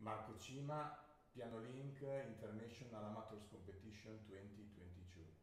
Marco Cima, Piano Link International Amateurs Competition 2022.